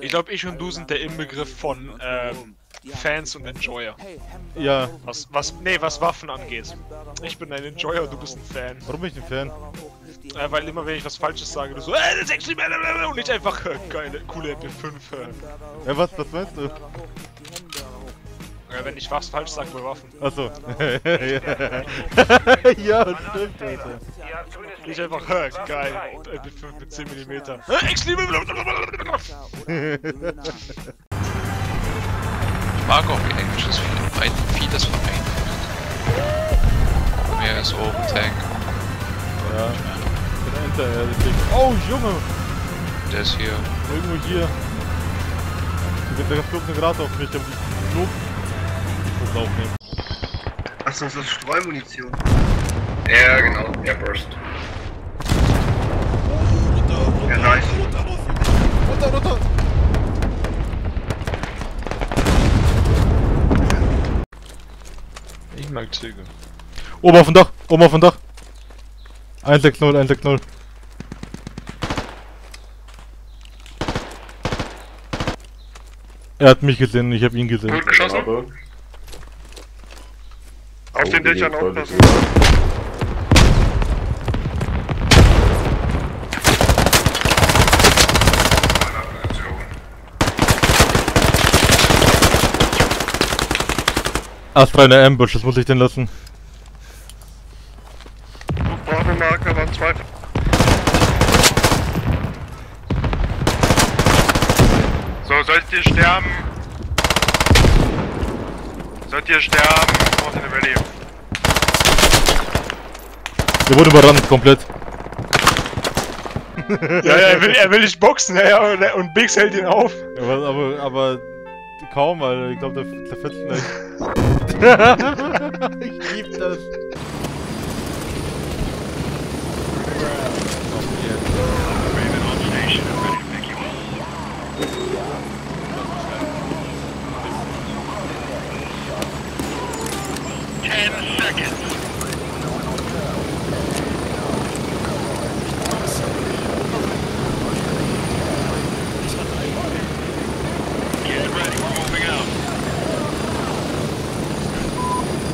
Ich glaube, ich und du sind der Inbegriff von ähm, Fans und Enjoyer. Ja. Was, was, nee, was Waffen angeht. Ich bin ein Enjoyer und du bist ein Fan. Warum bin ich ein Fan? Äh, weil immer wenn ich was Falsches sage, du so, äh, das ist actually blablabla, und nicht einfach äh, geile, coole MP5. Äh, Ja, was, was meinst du? Wenn ich was falsch sage bei Waffen. Achso. ja, stimmt, Alter. Nicht einfach, äh, geil, MP5 mit 10 mm. Actually blablabla. Ich mag auch wie englisches Vieh. Vieh, das vereinfacht. Mehr ist oben Tank. Ja. Ich bin Enter, ja, deswegen. Oh, Junge! Der ist hier. Irgendwo hier. Da flog eine Granate auf mich, da muss ich Flug. Das aufnehmen. Achso, das ist Streumunition. Ja, genau. Ja, Burst. Ja, nice. Runter, runter! Ich mag Züge. Oben auf dem Dach! Oben auf dem Dach! 160, 160. Er hat mich gesehen, ich habe ihn gesehen. Gut geschossen. Auf den Dächern aufpassen. Astreiner Ambush, das muss ich denn lassen. Bravo Marker waren zwei. So, sollt ihr sterben? Sollt ihr sterben? In the Valley. Der wurde überrannt, komplett. Ja, ja, er will, er will dich boxen, ja, ja, und, Biggs hält ihn auf. Aber, aber, aber kaum, weil ich glaube, der zerfetzt gleich. ich lieb das.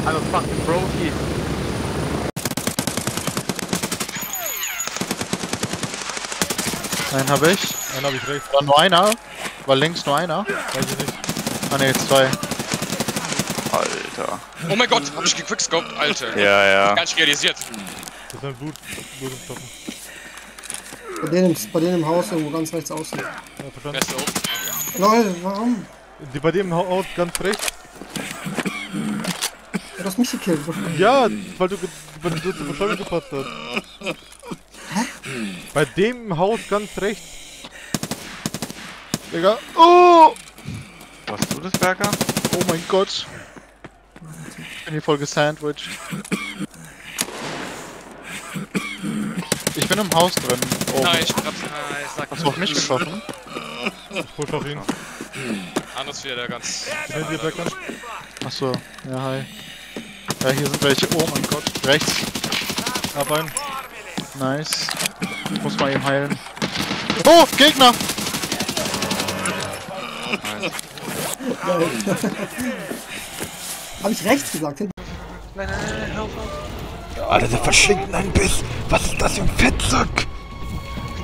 I'm a fucking brokey. Einen hab ich. Einen hab ich rechts, War nur einer. War links nur einer. weiß ich nicht. Ah ne, zwei. Alter. Oh mein Gott, hab ich gequickscoped, Alter. Ja, ja. Gar nicht realisiert. Das ist ein Blut, Blut im Stoffen. Bei denen, im- bei denen im Haus irgendwo ganz rechts außen. Ja, verstanden. oben? Lol, warum? Die bei dem Hau- Haus ganz rechts. Du hast mich gekillt. Ja, weil du, weil du zur Beschleunigung gepasst hast. Bei dem im Haus ganz rechts. Digga. Oh! Warst du das, Berger? Oh mein Gott. Ich bin hier voll gesandwiched. Ich bin im Haus drin. Oh. Nein, ich hab, äh, ich sag, Hast du auf mich geschossen? Ich push auf ihn. Anders wieder der ganz. Wenn sie weg Achso, ja, hi. Ja, hier sind welche. Oh mein Gott. Rechts. Hab einen. Nice. Ich muss mal eben heilen. Oh, Gegner! Hab ich rechts gesagt? hinten? Alter, der verschlingt einen Biss. Was ist das für ein Fettsack?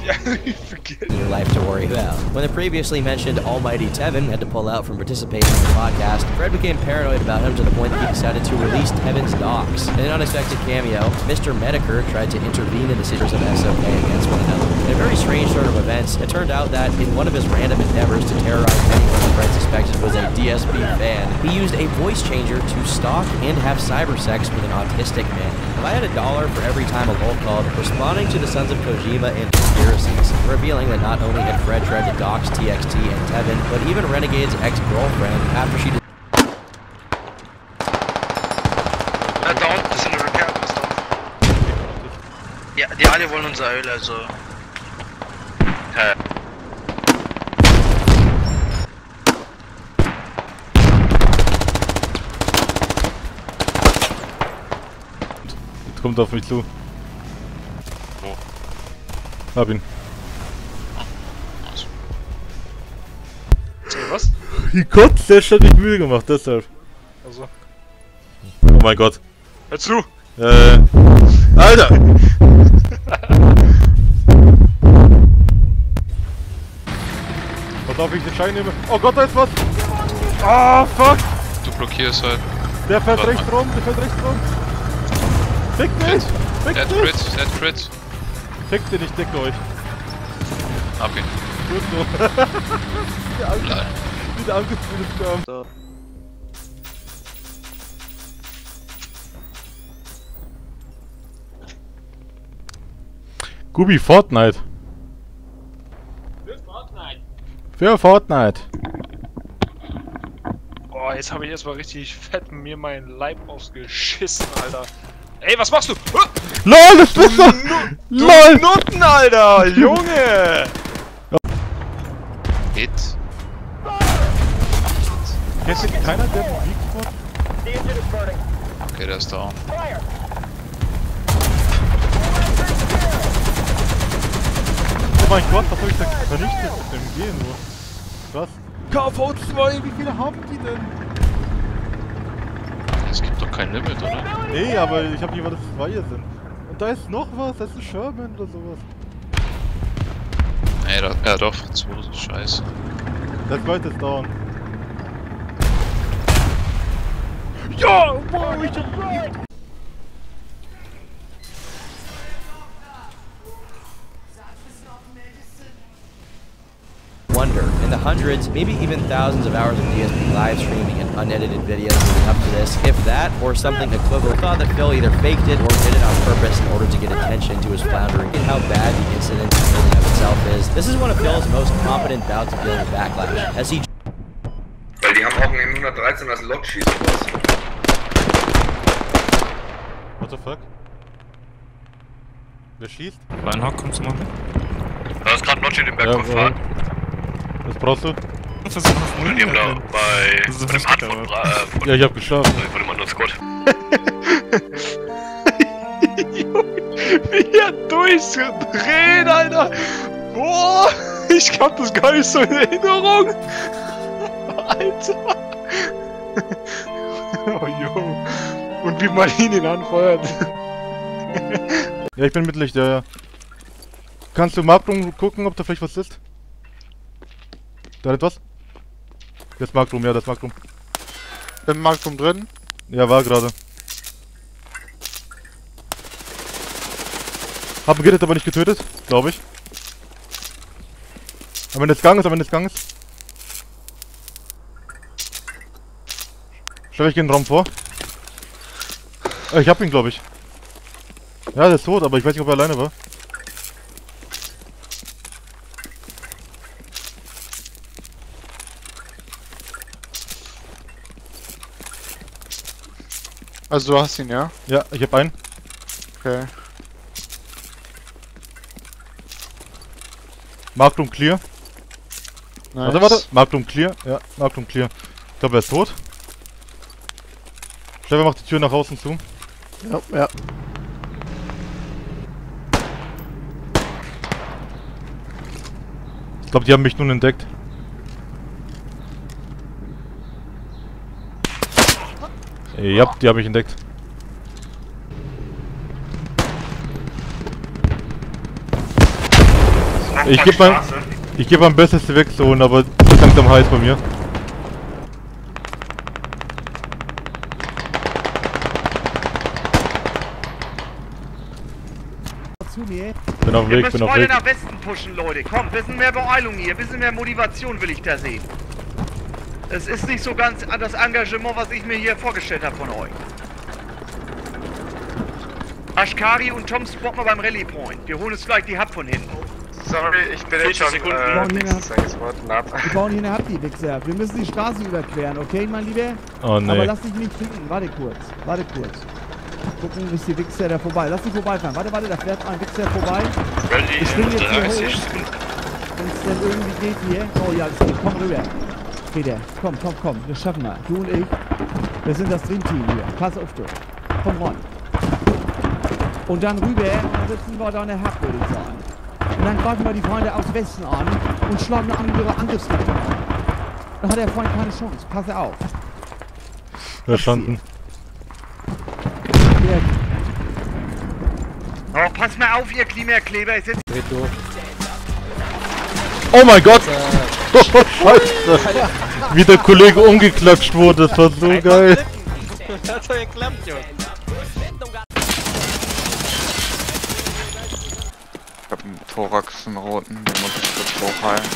Ich your life to worry about. When the previously mentioned Almighty Tevin had to pull out from participating in the podcast, Fred became paranoid about him to the point that he decided to release Tevin's docs. In an unexpected cameo, Mr. Mediker tried to intervene in the situations of SOK against one another. In a very strange turn of events, it turned out that in one of his random endeavors to terrorize anyone Fred suspected was a DSB fan, he used a voice changer to stalk and have cyber sex with an autistic man. If I had a dollar for every time a lol called responding to the Sons of Kojima and conspiracies, revealing that not only had Fred tried to dox TXT and Tevin, but even Renegade's ex-girlfriend after she did Ja, da unten ist eine Repair Ja, die alle wollen unser Öl, also. Hä? Jetzt kommt auf mich zu. Hab ihn. Was? Die Kotztest hat mich müde gemacht, deshalb. Also. Oh mein Gott. Hör zu! Äh. Alter! Pass auf, wie ich den Schein nehme. Oh Gott, da ist was! Ah, fuck! Du blockierst halt. Der fährt Warte rechts rum, der fährt rechts rum. Fick mich! Fick Dead mich! Crit, Dead Crit. Fickt den, ich decke euch. Hab ihn. Gut so. Lol. Wieder angefühlt kam. Gubi, Fortnite. Für Fortnite. Oh, jetzt habe ich erstmal richtig fett mir meinen Leib ausgeschissen, Alter. Ey, was machst du? Ah, LOL, das bist du! Du LOL! Nutten, Alter! Junge! Hit. Kennst du keiner, der Musik macht? Okay, der ist down. Oh mein Gott, was soll ich da vernichtet mit dem G nur? Was? KV2, wie viele haben die denn? Es gibt doch kein Limit, oder? Nee, aber ich hab lieber, dass zwei sind. Und da ist noch was, da ist ein Sherman oder sowas. Nee, da, ja doch, zwei, das ist scheiße. Der zweite ist down. Ja! Wow, ich hab... hundreds, maybe even thousands of hours of DSP live streaming and unedited videos leading up to this. If that, or something equivalent, thought that Phil either faked it or did it on purpose in order to get attention to his floundering and how bad the incident in and of itself is. This is one of Phil's most competent bouts of dealing with backlash, as he Weil die haben auch einen M113 als Lokschießen. What the fuck? Wer schießt? Reinhard, kommst du mal mit? Da ist gerade Notch in den Berg gefahren. Du? Versuch auf Null Die haben da bei, Das bei dem Hard von, äh, von, Ja, ich hab geschafft. von dem anderen Squad. Wie er durchdreht, Alter! Boah! Ich hab das gar nicht so in Erinnerung! Alter! Oh, jo. Und wie Marlin ihn anfeuert. Ja, ich bin mit Licht, ja, ja. Kannst du Marktroom gucken, ob da vielleicht was ist? Da etwas? Das Marktroom, ja, das Marktroom. Im Marktum drin. Ja, war gerade. Hab ihn gerettet, aber nicht getötet, glaube ich. Am Ende des Ganges, am Ende des Ganges. Stell ich den Raum vor. Äh, Ich hab ihn, glaube ich. Ja, der ist tot, aber ich weiß nicht, ob er alleine war. Also du hast ihn, ja? Ja, ich hab einen. Okay. Marktroom clear. Nice. Warte, warte. Marktroom clear. Ja, Marktroom clear. Ich glaube, er ist tot. Stefan macht die Tür nach außen zu. Ja, ja. Ich glaube, die haben mich nun entdeckt. Ja, die haben mich entdeckt. Ich gebe mein, ich gebe mein Bestes wegzuholen, aber es ist langsam heiß bei mir. Bin auf dem Weg, bin auf dem Weg. nach Westen pushen, Leute. Komm, bisschen mehr Beeilung hier, bisschen mehr Motivation will ich da sehen. Es ist nicht so ganz an das Engagement, was ich mir hier vorgestellt habe von euch. Ashkari und Tom spot mal beim Rally Point. Wir holen uns gleich die Hub von hinten. Sorry, ich bin jetzt 40 schon Sekunden. äh. Wir bauen hier eine Hub, die Wichser. Wir müssen die Straße überqueren, okay, mein Lieber? Oh, nee. Aber lass dich nicht finden. Warte kurz. Warte kurz. Gucken, bis die Wichser da vorbei. Lass dich vorbeifahren. Warte, warte, da fährt ein Wichser vorbei. Ready, Ich spring jetzt hier 30 hoch. Wenn es denn irgendwie geht hier. Oh ja, das geht. Komm rüber. Peter, komm, komm, komm. Das schaffen wir. Du und ich. Wir sind das Dreamteam hier. Pass auf, du. Komm ran. Und dann rüber und dann sitzen wir da in der Hub, würde ich sagen. Und dann greifen wir die Feinde aus Westen an und schlagen eine andere Angriffsrichtung an. Dann hat der Freund keine Chance. Pass auf. Verstanden. Oh, pass mal auf, ihr Klimakleber. Ich sitze Oh mein Gott! Scheiße! Wie der Kollege umgeklatscht wurde, das war so geil. Hat doch geklappt, Junge. Ich hab einen Thorax, einen roten, den muss ich kurz hochheilen.